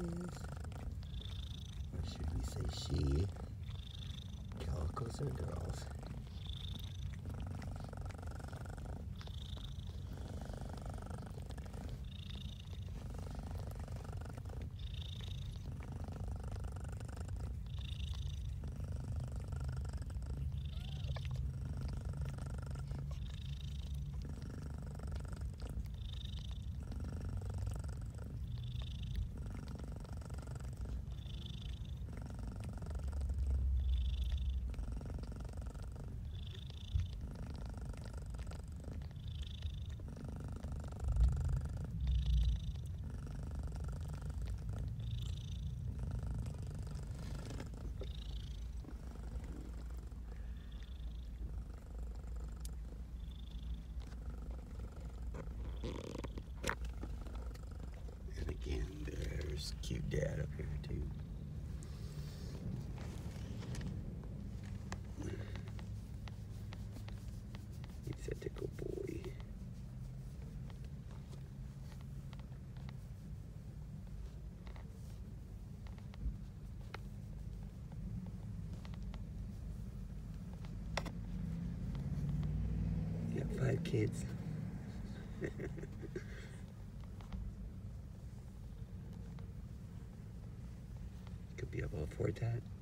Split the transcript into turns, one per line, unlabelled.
is, or should we say she, calicos or girls? Cute dad up here too. He's a tickle boy. Got five kids. Could be able to afford that.